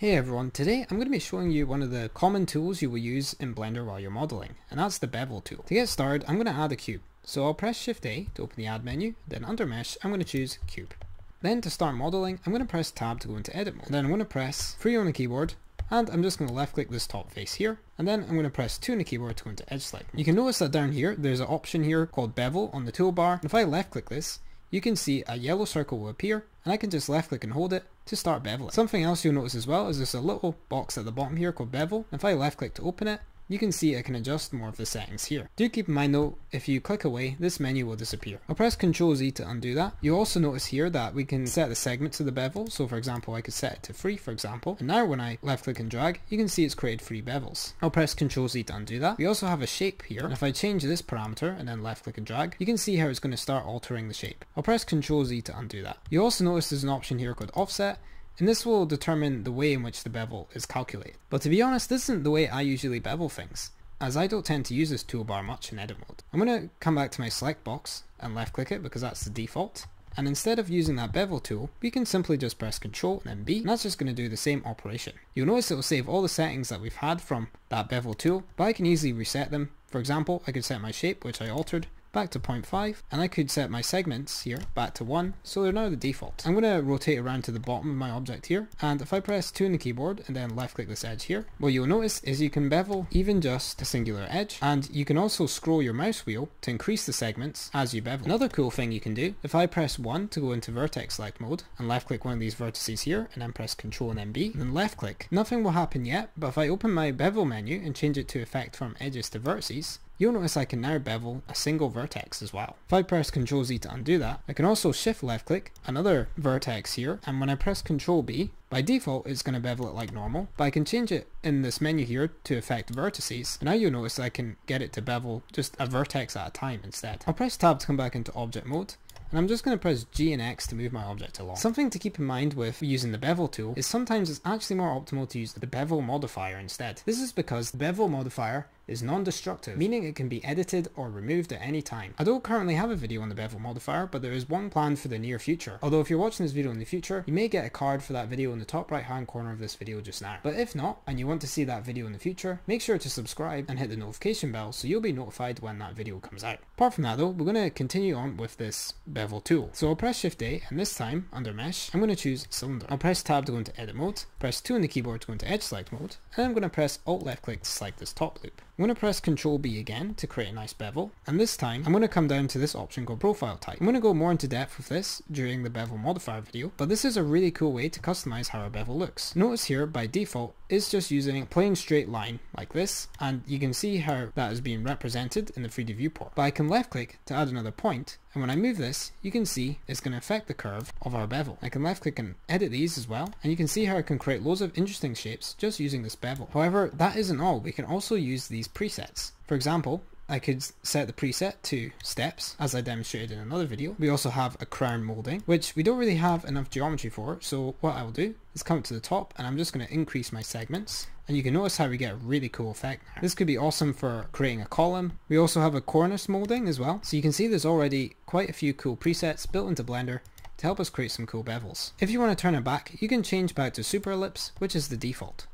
Hey everyone, today I'm going to be showing you one of the common tools you will use in Blender while you're modeling, and that's the bevel tool. To get started, I'm going to add a cube. So I'll press Shift A to open the add menu, then under mesh, I'm going to choose cube. Then to start modeling, I'm going to press tab to go into edit mode. Then I'm going to press 3 on the keyboard, and I'm just going to left click this top face here, and then I'm going to press 2 on the keyboard to go into edge select. You can notice that down here, there's an option here called bevel on the toolbar, and if I left click this, you can see a yellow circle will appear and I can just left click and hold it to start beveling. Something else you'll notice as well is there's a little box at the bottom here called bevel. And if I left click to open it, you can see I can adjust more of the settings here. Do keep in mind though, if you click away, this menu will disappear. I'll press Ctrl Z to undo that. You'll also notice here that we can set the segments of the bevel. So for example, I could set it to free, for example. And now when I left click and drag, you can see it's created free bevels. I'll press Ctrl Z to undo that. We also have a shape here. And if I change this parameter and then left click and drag, you can see how it's going to start altering the shape. I'll press Ctrl Z to undo that. You also notice there's an option here called offset and this will determine the way in which the bevel is calculated. But to be honest, this isn't the way I usually bevel things as I don't tend to use this toolbar much in edit mode. I'm going to come back to my select box and left click it because that's the default. And instead of using that bevel tool, we can simply just press Ctrl and then B, and that's just going to do the same operation. You'll notice it will save all the settings that we've had from that bevel tool, but I can easily reset them. For example, I could set my shape, which I altered, back to 0.5 and I could set my segments here back to 1 so they're now the default. I'm going to rotate around to the bottom of my object here and if I press 2 on the keyboard and then left click this edge here what you'll notice is you can bevel even just a singular edge and you can also scroll your mouse wheel to increase the segments as you bevel. Another cool thing you can do if I press 1 to go into vertex select mode and left click one of these vertices here and then press Ctrl and then B and then left click nothing will happen yet but if I open my bevel menu and change it to effect from edges to vertices You'll notice I can now bevel a single vertex as well. If I press Ctrl Z to undo that, I can also shift left click another vertex here, and when I press Ctrl B, by default it's going to bevel it like normal, but I can change it in this menu here to affect vertices, and now you'll notice I can get it to bevel just a vertex at a time instead. I'll press tab to come back into object mode, and I'm just going to press G and X to move my object along. Something to keep in mind with using the bevel tool is sometimes it's actually more optimal to use the bevel modifier instead. This is because the bevel modifier is non-destructive, meaning it can be edited or removed at any time. I don't currently have a video on the bevel modifier, but there is one planned for the near future. Although if you're watching this video in the future, you may get a card for that video in the top right hand corner of this video just now. But if not, and you want to see that video in the future, make sure to subscribe and hit the notification bell so you'll be notified when that video comes out. Apart from that though, we're going to continue on with this bevel tool. So I'll press Shift A, and this time, under Mesh, I'm going to choose Cylinder. I'll press Tab to go into Edit mode, press 2 on the keyboard to go into Edge Select mode, and I'm going to press Alt left click to select this top loop. I'm going to press Ctrl B again to create a nice bevel and this time I'm going to come down to this option called profile type. I'm going to go more into depth with this during the bevel modifier video but this is a really cool way to customize how a bevel looks. Notice here by default it's just using a plain straight line like this and you can see how that is being represented in the 3D viewport. But I can left click to add another point and when I move this you can see it's going to affect the curve of our bevel. I can left click and edit these as well and you can see how I can create loads of interesting shapes just using this bevel. However that isn't all, we can also use these presets. For example, I could set the preset to steps as I demonstrated in another video. We also have a crown molding which we don't really have enough geometry for so what I will do is come to the top and I'm just going to increase my segments and you can notice how we get a really cool effect now. This could be awesome for creating a column. We also have a cornice molding as well so you can see there's already quite a few cool presets built into Blender to help us create some cool bevels. If you want to turn it back you can change back to super ellipse which is the default.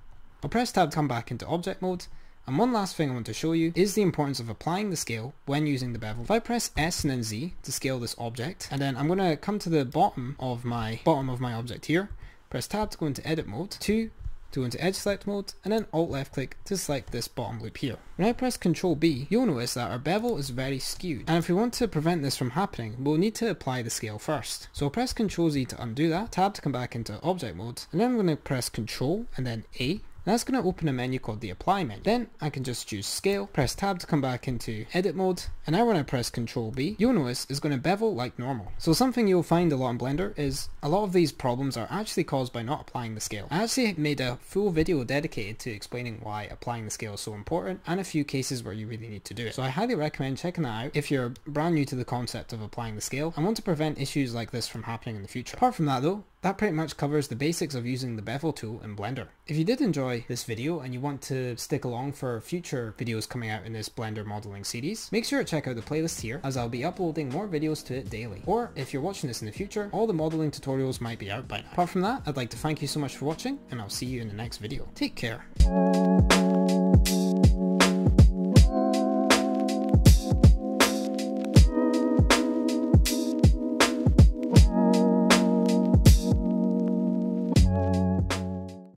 I'll press tab to come back into object mode and one last thing I want to show you is the importance of applying the scale when using the bevel. If I press S and then Z to scale this object, and then I'm going to come to the bottom of my bottom of my object here, press tab to go into edit mode, 2 to go into edge select mode, and then alt left click to select this bottom loop here. When I press Ctrl B, you'll notice that our bevel is very skewed. And if we want to prevent this from happening, we'll need to apply the scale first. So I'll press Ctrl Z to undo that, tab to come back into object mode, and then I'm going to press Ctrl and then A that's going to open a menu called the apply menu. Then I can just choose scale, press tab to come back into edit mode, and now when I press Ctrl B, you'll notice it's going to bevel like normal. So something you'll find a lot in Blender is a lot of these problems are actually caused by not applying the scale. I actually made a full video dedicated to explaining why applying the scale is so important and a few cases where you really need to do it. So I highly recommend checking that out if you're brand new to the concept of applying the scale and want to prevent issues like this from happening in the future. Apart from that though, that pretty much covers the basics of using the bevel tool in Blender. If you did enjoy this video and you want to stick along for future videos coming out in this Blender modeling series, make sure to check out the playlist here as I'll be uploading more videos to it daily. Or if you're watching this in the future, all the modeling tutorials might be out by now. Apart from that, I'd like to thank you so much for watching and I'll see you in the next video. Take care.